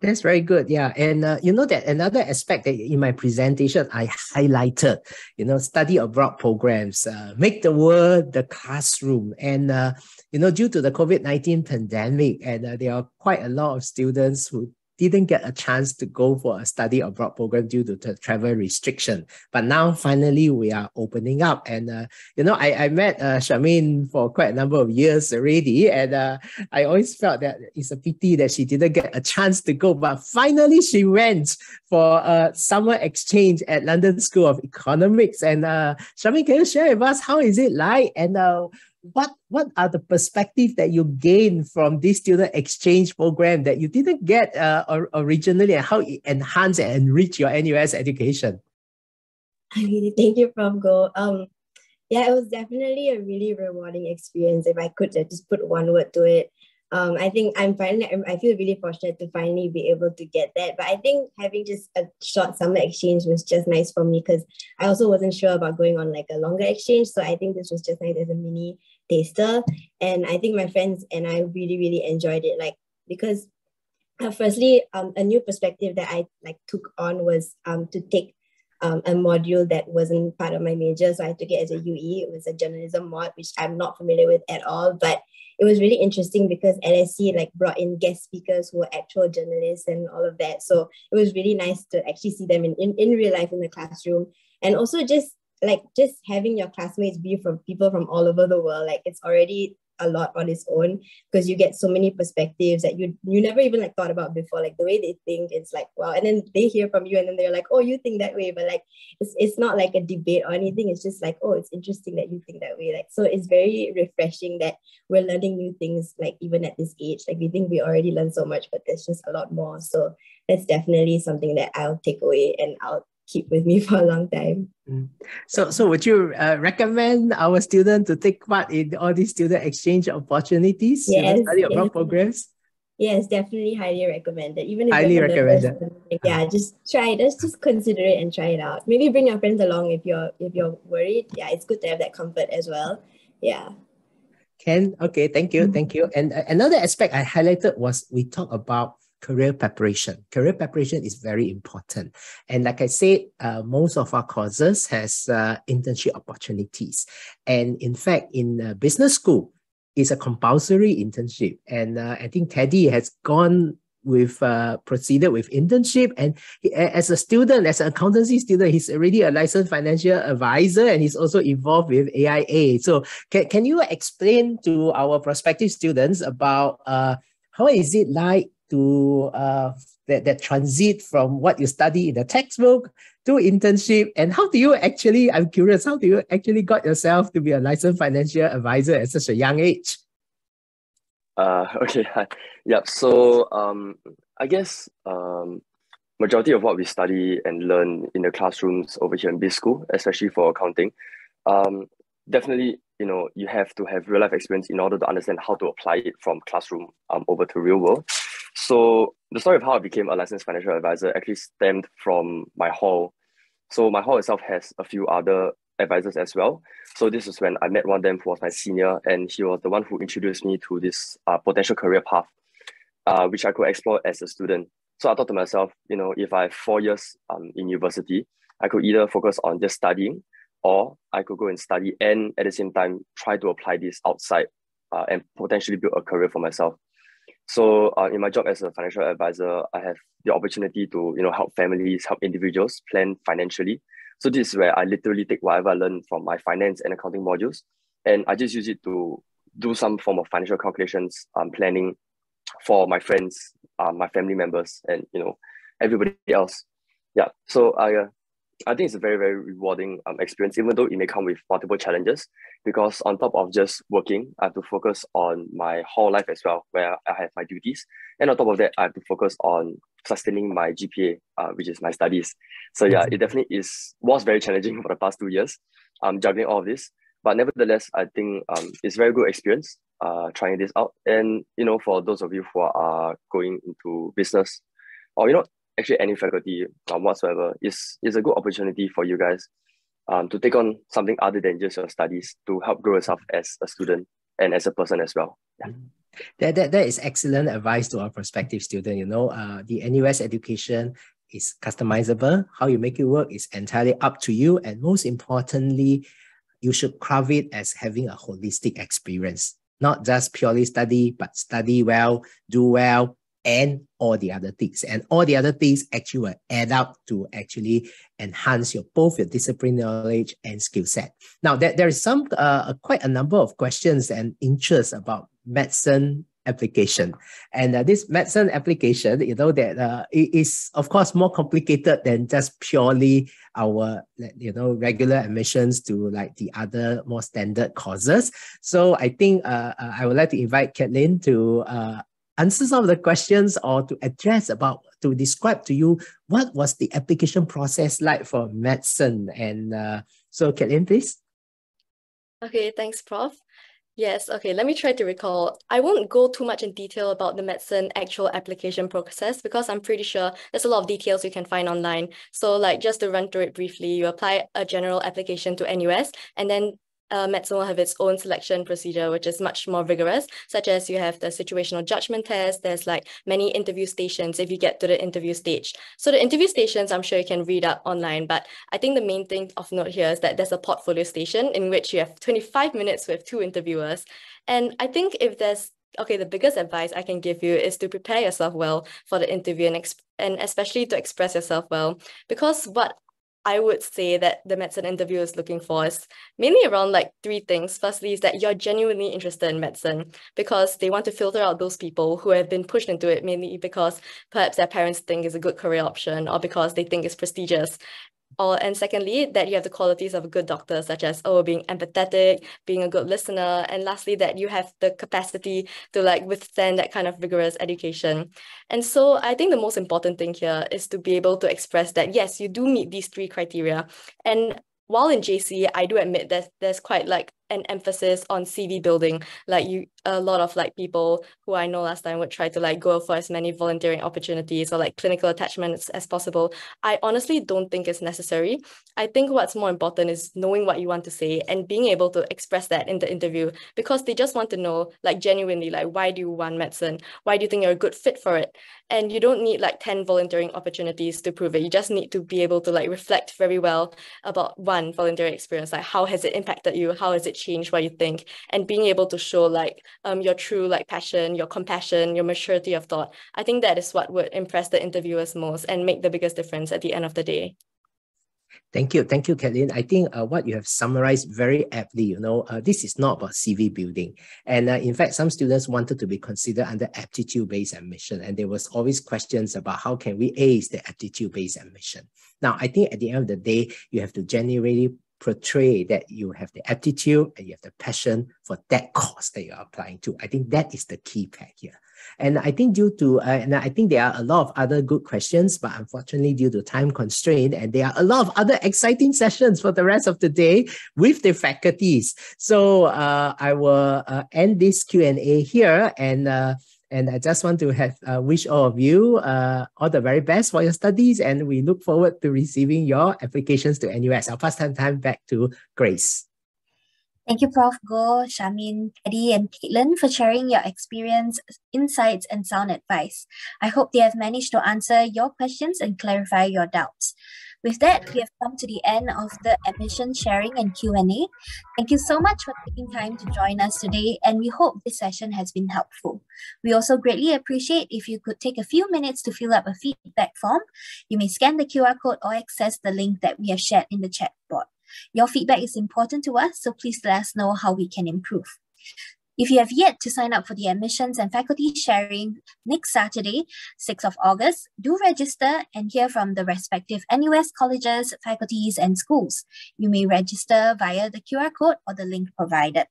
S2: That's very good. Yeah. And uh, you know that another aspect that in my presentation I highlighted, you know, study abroad programs, uh, make the world the classroom. And, uh, you know, due to the COVID 19 pandemic, and uh, there are quite a lot of students who didn't get a chance to go for a study abroad program due to the travel restriction. But now finally we are opening up. And, uh, you know, I, I met uh, Shamin for quite a number of years already. And uh, I always felt that it's a pity that she didn't get a chance to go. But finally she went for a summer exchange at London School of Economics. And uh, Shamin, can you share with us how is it like? And uh, what what are the perspectives that you gain from this student exchange program that you didn't get uh, originally and how it enhance and enrich your NUS education?
S3: Thank you, Prof. Goh. Um, yeah, it was definitely a really rewarding experience. If I could just put one word to it, um, I think I'm finally, I feel really fortunate to finally be able to get that. But I think having just a short summer exchange was just nice for me because I also wasn't sure about going on like a longer exchange. So I think this was just nice as a mini taster. And I think my friends and I really, really enjoyed it. Like, because uh, firstly, um, a new perspective that I like took on was um, to take um, a module that wasn't part of my major. So I took it as a UE. It was a journalism mod, which I'm not familiar with at all. But it was really interesting because LSE like brought in guest speakers who were actual journalists and all of that. So it was really nice to actually see them in, in, in real life in the classroom. And also just like just having your classmates be from people from all over the world, like it's already a lot on its own because you get so many perspectives that you you never even like thought about before. Like the way they think it's like wow. And then they hear from you and then they're like oh you think that way. But like it's, it's not like a debate or anything. It's just like oh it's interesting that you think that way. Like so it's very refreshing that we're learning new things like even at this age. Like we think we already learned so much but there's just a lot more. So that's definitely something that I'll take away and I'll keep with me <laughs> for a long time.
S2: Mm. So, so would you uh, recommend our students to take part in all these student exchange opportunities?
S3: Yes,
S2: study abroad yes. programs.
S3: Yes, definitely highly recommended. Even if
S2: highly recommended.
S3: Yeah, just try it. Just just consider it and try it out. Maybe bring your friends along if you're if you're worried. Yeah, it's good to have that comfort as well. Yeah.
S2: Ken, okay, thank you, mm-hmm. thank you. And uh, another aspect I highlighted was we talk about career preparation. Career preparation is very important. And like I said, uh, most of our courses has uh, internship opportunities. And in fact, in uh, business school, it's a compulsory internship. And uh, I think Teddy has gone with uh, proceeded with internship and he, as a student as an accountancy student he's already a licensed financial advisor and he's also involved with aia so can, can you explain to our prospective students about uh, how is it like to uh, that, that transit from what you study in the textbook to internship. And how do you actually i'm curious how do you actually got yourself to be a licensed financial advisor at such a young age?
S4: Uh <laughs> okay. Yep so um i guess um majority of what we study and learn in the classrooms over here in biz school especially for accounting um definitely you know you have to have real life experience in order to understand how to apply it from classroom um, over to real world so the story of how I became a licensed financial advisor actually stemmed from my hall. So my hall itself has a few other advisors as well. So this is when I met one of them who was my senior, and he was the one who introduced me to this uh, potential career path, uh, which I could explore as a student. So I thought to myself, you know, if I have four years um, in university, I could either focus on just studying, or I could go and study and at the same time try to apply this outside uh, and potentially build a career for myself. So uh, in my job as a financial advisor, I have the opportunity to you know help families, help individuals plan financially. So this is where I literally take whatever I learned from my finance and accounting modules, and I just use it to do some form of financial calculations, um, planning for my friends, uh, my family members, and you know everybody else. Yeah. So I uh, I think it's a very, very rewarding um, experience, even though it may come with multiple challenges. Because on top of just working, I have to focus on my whole life as well, where I have my duties. And on top of that, I have to focus on sustaining my GPA, uh, which is my studies. So yeah, it definitely is was very challenging <laughs> for the past two years, um, juggling all of this. But nevertheless, I think um, it's a very good experience uh, trying this out. And you know, for those of you who are going into business, or you know, actually any faculty um, whatsoever is is a good opportunity for you guys um, to take on something other than just your studies to help grow yourself as a student and as a person as well. Yeah.
S2: That, that, that is excellent advice to our prospective student. You know, uh, the NUS education is customizable. How you make it work is entirely up to you. And most importantly, you should carve it as having a holistic experience, not just purely study, but study well, do well, and all the other things. And all the other things actually will add up to actually enhance your both your discipline knowledge and skill set. Now, there, there is some uh, quite a number of questions and interests about medicine application. And uh, this medicine application, you know, that uh, it is of course more complicated than just purely our, you know, regular admissions to like the other more standard courses. So I think uh, uh I would like to invite Kathleen to uh, answer some of the questions or to address about to describe to you what was the application process like for medicine. And uh, so Kathleen, please.
S5: Okay, thanks, Prof. Yes, okay, let me try to recall. I won't go too much in detail about the medicine actual application process because I'm pretty sure there's a lot of details you can find online. So like just to run through it briefly, you apply a general application to NUS and then uh, medicine will have its own selection procedure, which is much more rigorous, such as you have the situational judgment test. There's like many interview stations if you get to the interview stage. So the interview stations, I'm sure you can read up online, but I think the main thing of note here is that there's a portfolio station in which you have 25 minutes with two interviewers. And I think if there's okay, the biggest advice I can give you is to prepare yourself well for the interview and, and especially to express yourself well. Because what I would say that the medicine interview is looking for is mainly around like three things. Firstly, is that you're genuinely interested in medicine because they want to filter out those people who have been pushed into it mainly because perhaps their parents think is a good career option or because they think it's prestigious or and secondly that you have the qualities of a good doctor such as oh being empathetic being a good listener and lastly that you have the capacity to like withstand that kind of rigorous education. And so i think the most important thing here is to be able to express that yes you do meet these three criteria. And while in JC, I do admit that there's quite like an emphasis on CV building. Like you, a lot of like people who I know last time would try to like go for as many volunteering opportunities or like clinical attachments as possible. I honestly don't think it's necessary. I think what's more important is knowing what you want to say and being able to express that in the interview because they just want to know like genuinely like why do you want medicine? Why do you think you're a good fit for it? And you don't need like 10 volunteering opportunities to prove it. You just need to be able to like reflect very well about one volunteering experience. Like how has it impacted you? How has it change what you think and being able to show like um your true like passion your compassion your maturity of thought i think that is what would impress the interviewers most and make the biggest difference at the end of the day
S2: Thank you. Thank you, Kathleen. I think uh, what you have summarized very aptly, you know, uh, this is not about CV building. And uh, in fact, some students wanted to be considered under aptitude-based admission. And there was always questions about how can we ace the aptitude-based admission. Now, I think at the end of the day, you have to genuinely portray that you have the aptitude and you have the passion for that course that you're applying to. I think that is the key pack here. And I think due to, uh, and I think there are a lot of other good questions, but unfortunately due to time constraint, and there are a lot of other exciting sessions for the rest of the day with the faculties. So uh, I will uh, end this Q&A here and uh, and I just want to have uh, wish all of you uh, all the very best for your studies. And we look forward to receiving your applications to NUS. I'll pass time, time back to Grace.
S1: Thank you, Prof. Goh, Shamin, Teddy, and Caitlin for sharing your experience, insights, and sound advice. I hope they have managed to answer your questions and clarify your doubts. With that, we have come to the end of the admission sharing and Q&A. Thank you so much for taking time to join us today, and we hope this session has been helpful. We also greatly appreciate if you could take a few minutes to fill up a feedback form. You may scan the QR code or access the link that we have shared in the chat board. Your feedback is important to us, so please let us know how we can improve. If you have yet to sign up for the admissions and faculty sharing next Saturday, 6th of August, do register and hear from the respective NUS colleges, faculties, and schools. You may register via the QR code or the link provided.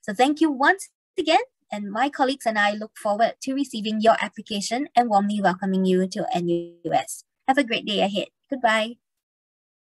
S1: So thank you once again, and my colleagues and I look forward to receiving your application and warmly welcoming you to NUS. Have a great day ahead. Goodbye.